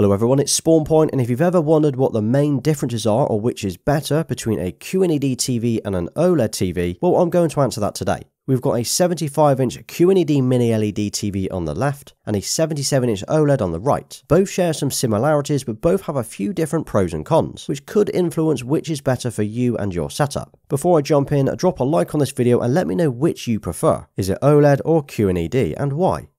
Hello everyone, it's SpawnPoiint, and if you've ever wondered what the main differences are or which is better between a QNED TV and an OLED TV, well I'm going to answer that today. We've got a 75 inch QNED mini LED TV on the left and a 77 inch OLED on the right. Both share some similarities but both have a few different pros and cons, which could influence which is better for you and your setup. Before I jump in, drop a like on this video and let me know which you prefer. Is it OLED or QNED and why?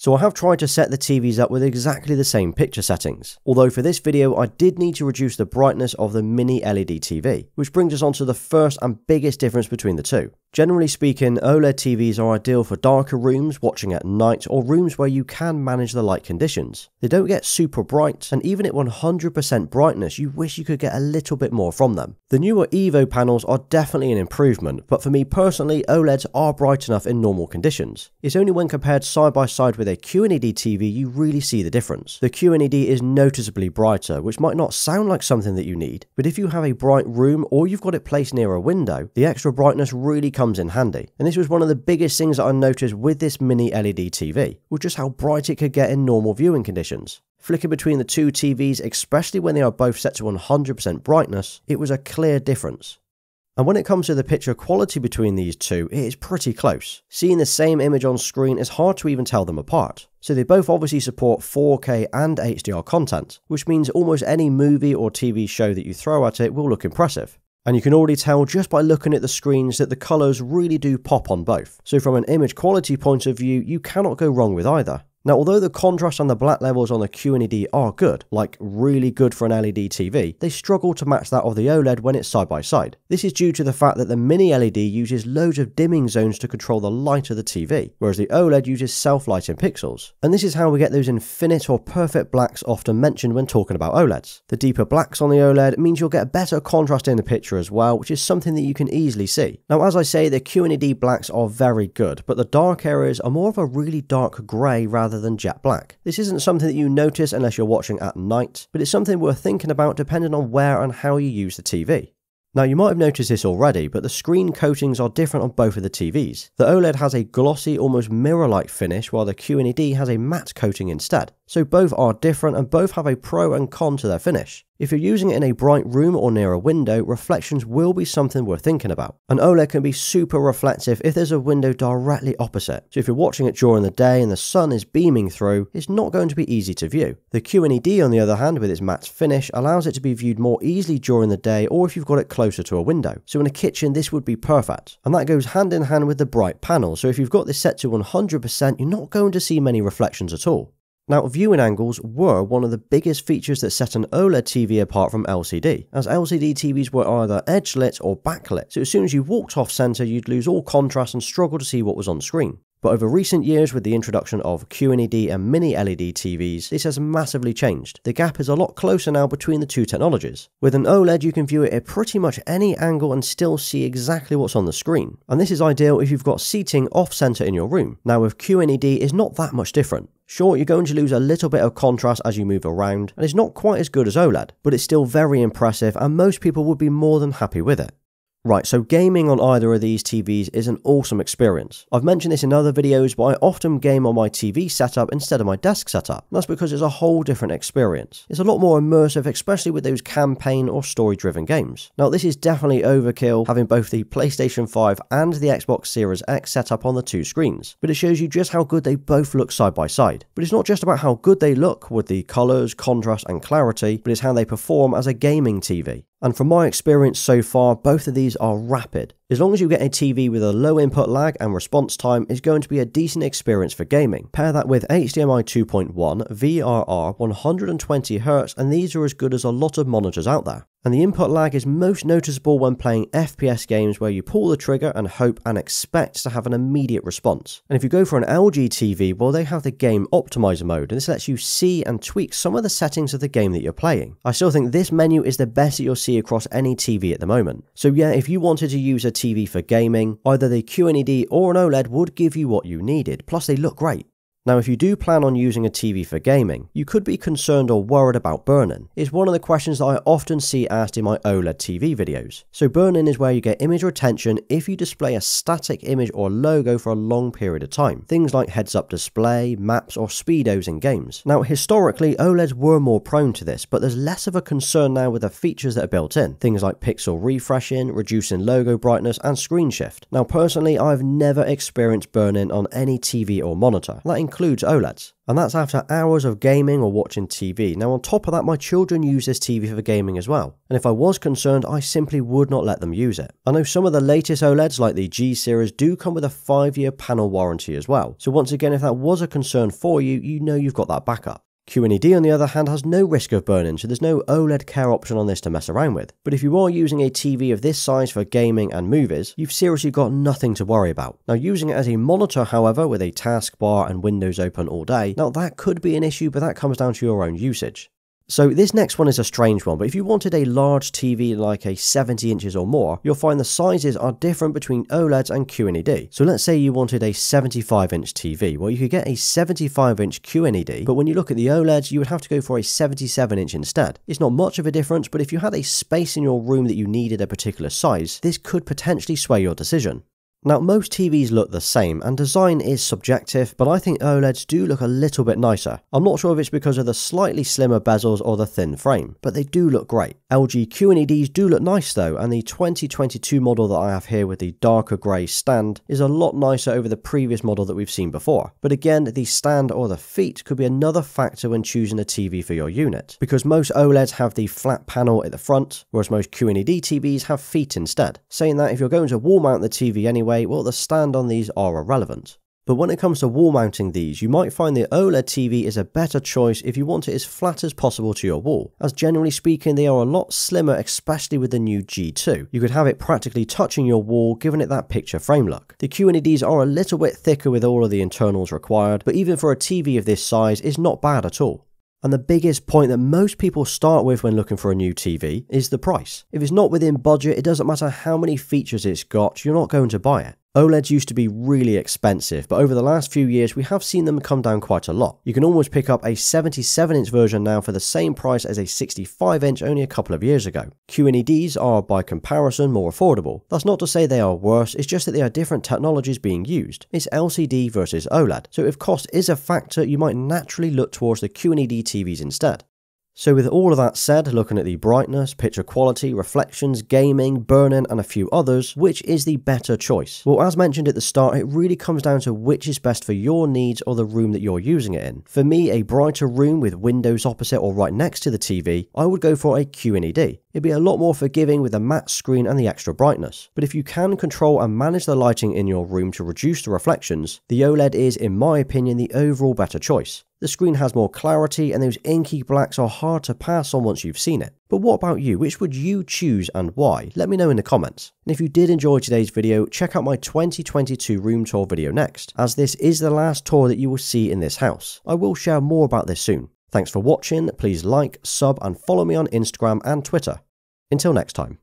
So I have tried to set the TVs up with exactly the same picture settings, although for this video I did need to reduce the brightness of the mini LED TV, which brings us on to the first and biggest difference between the two. Generally speaking, OLED TVs are ideal for darker rooms, watching at night, or rooms where you can manage the light conditions. They don't get super bright, and even at 100% brightness, you wish you could get a little bit more from them. The newer EVO panels are definitely an improvement, but for me personally, OLEDs are bright enough in normal conditions. It's only when compared side by side with a QNED TV you really see the difference. The QNED is noticeably brighter, which might not sound like something that you need, but if you have a bright room or you've got it placed near a window, the extra brightness really comes in handy. And this was one of the biggest things that I noticed with this mini LED TV, was just how bright it could get in normal viewing conditions. Flicking between the two TVs, especially when they are both set to 100% brightness, it was a clear difference. And when it comes to the picture quality between these two, it is pretty close. Seeing the same image on screen is hard to even tell them apart. So they both obviously support 4K and HDR content, which means almost any movie or TV show that you throw at it will look impressive. And you can already tell just by looking at the screens that the colours really do pop on both. So from an image quality point of view, you cannot go wrong with either. Now, although the contrast and the black levels on the QNED are good, like really good for an LED TV, they struggle to match that of the OLED when it's side by side. This is due to the fact that the mini LED uses loads of dimming zones to control the light of the TV, whereas the OLED uses self-lighting pixels. And this is how we get those infinite or perfect blacks often mentioned when talking about OLEDs. The deeper blacks on the OLED means you'll get better contrast in the picture as well, which is something that you can easily see. Now, as I say, the QNED blacks are very good, but the dark areas are more of a really dark grey rather rather than jet black. This isn't something that you notice unless you're watching at night, but it's something worth thinking about depending on where and how you use the TV. Now you might have noticed this already, but the screen coatings are different on both of the TVs. The OLED has a glossy, almost mirror-like finish, while the QNED has a matte coating instead. So both are different and both have a pro and con to their finish. If you're using it in a bright room or near a window, reflections will be something worth thinking about. An OLED can be super reflective if there's a window directly opposite. So if you're watching it during the day and the sun is beaming through, it's not going to be easy to view. The QNED on the other hand with its matte finish allows it to be viewed more easily during the day or if you've got it closer to a window. So in a kitchen this would be perfect. And that goes hand in hand with the bright panel. So if you've got this set to 100%, you're not going to see many reflections at all. Now, viewing angles were one of the biggest features that set an OLED TV apart from LCD, as LCD TVs were either edge lit or backlit, so as soon as you walked off center, you'd lose all contrast and struggle to see what was on screen. But over recent years, with the introduction of QNED and mini LED TVs, this has massively changed. The gap is a lot closer now between the two technologies. With an OLED, you can view it at pretty much any angle and still see exactly what's on the screen. And this is ideal if you've got seating off center in your room. Now, with QNED, is not that much different. Sure, you're going to lose a little bit of contrast as you move around, and it's not quite as good as OLED, but it's still very impressive and most people would be more than happy with it. Right, so gaming on either of these TVs is an awesome experience. I've mentioned this in other videos, but I often game on my TV setup instead of my desk setup. That's because it's a whole different experience. It's a lot more immersive, especially with those campaign or story driven games. Now, this is definitely overkill, having both the PlayStation 5 and the Xbox Series X set up on the two screens, but it shows you just how good they both look side by side. But it's not just about how good they look with the colours, contrast, and clarity, but it's how they perform as a gaming TV. And from my experience so far, both of these are rapid. As long as you get a TV with a low input lag and response time, it's going to be a decent experience for gaming. Pair that with HDMI 2.1, VRR, 120Hz, and these are as good as a lot of monitors out there and the input lag is most noticeable when playing FPS games where you pull the trigger and hope and expect to have an immediate response. And if you go for an LG TV, well, they have the game optimizer mode, and this lets you see and tweak some of the settings of the game that you're playing. I still think this menu is the best that you'll see across any TV at the moment. So yeah, if you wanted to use a TV for gaming, either the QNED or an OLED would give you what you needed, plus they look great. Now, if you do plan on using a TV for gaming, you could be concerned or worried about burn-in. It's one of the questions that I often see asked in my OLED TV videos. So burn-in is where you get image retention if you display a static image or logo for a long period of time. Things like heads-up display, maps, or speedos in games. Now, historically, OLEDs were more prone to this, but there's less of a concern now with the features that are built in. Things like pixel refreshing, reducing logo brightness, and screen shift. Now, personally, I've never experienced burn-in on any TV or monitor. That includes OLEDs. And that's after hours of gaming or watching TV. Now, on top of that, my children use this TV for gaming as well. And if I was concerned, I simply would not let them use it. I know some of the latest OLEDs, like the G series, do come with a 5 year panel warranty as well. So, once again, if that was a concern for you, you know you've got that backup. QNED on the other hand has no risk of burn-in, so there's no OLED care option on this to mess around with. But if you are using a TV of this size for gaming and movies, you've seriously got nothing to worry about. Now using it as a monitor however, with a taskbar and windows open all day, now that could be an issue but that comes down to your own usage. So this next one is a strange one, but if you wanted a large TV like a 70 inches or more, you'll find the sizes are different between OLEDs and QNED. So let's say you wanted a 75 inch TV. Well, you could get a 75 inch QNED, but when you look at the OLEDs, you would have to go for a 77 inch instead. It's not much of a difference, but if you had a space in your room that you needed a particular size, this could potentially sway your decision. Now, most TVs look the same, and design is subjective, but I think OLEDs do look a little bit nicer. I'm not sure if it's because of the slightly slimmer bezels or the thin frame, but they do look great. LG QNEDs do look nice though, and the 2022 model that I have here with the darker grey stand is a lot nicer over the previous model that we've seen before. But again, the stand or the feet could be another factor when choosing a TV for your unit, because most OLEDs have the flat panel at the front, whereas most QNED TVs have feet instead. Saying that if you're going to wall mount the TV anyway, well, the stand on these are irrelevant. But when it comes to wall mounting these, you might find the OLED TV is a better choice if you want it as flat as possible to your wall, as generally speaking they are a lot slimmer especially with the new G2. You could have it practically touching your wall giving it that picture frame look. The QNEDs are a little bit thicker with all of the internals required, but even for a TV of this size is not bad at all. And the biggest point that most people start with when looking for a new TV is the price. If it's not within budget, it doesn't matter how many features it's got, you're not going to buy it. OLEDs used to be really expensive, but over the last few years we have seen them come down quite a lot. You can almost pick up a 77 inch version now for the same price as a 65 inch only a couple of years ago. QNEDs are by comparison more affordable. That's not to say they are worse, it's just that they are different technologies being used. It's LCD versus OLED, so if cost is a factor you might naturally look towards the QNED TVs instead. So with all of that said, looking at the brightness, picture quality, reflections, gaming, burn-in and a few others, which is the better choice? Well as mentioned at the start, it really comes down to which is best for your needs or the room that you're using it in. For me, a brighter room with windows opposite or right next to the TV, I would go for a QNED. It'd be a lot more forgiving with the matte screen and the extra brightness. But if you can control and manage the lighting in your room to reduce the reflections, the OLED is, in my opinion, the overall better choice. The screen has more clarity and those inky blacks are hard to pass on once you've seen it. But what about you? Which would you choose and why? Let me know in the comments. And if you did enjoy today's video, check out my 2022 room tour video next, as this is the last tour that you will see in this house. I will share more about this soon. Thanks for watching, please like, sub and follow me on Instagram and Twitter. Until next time.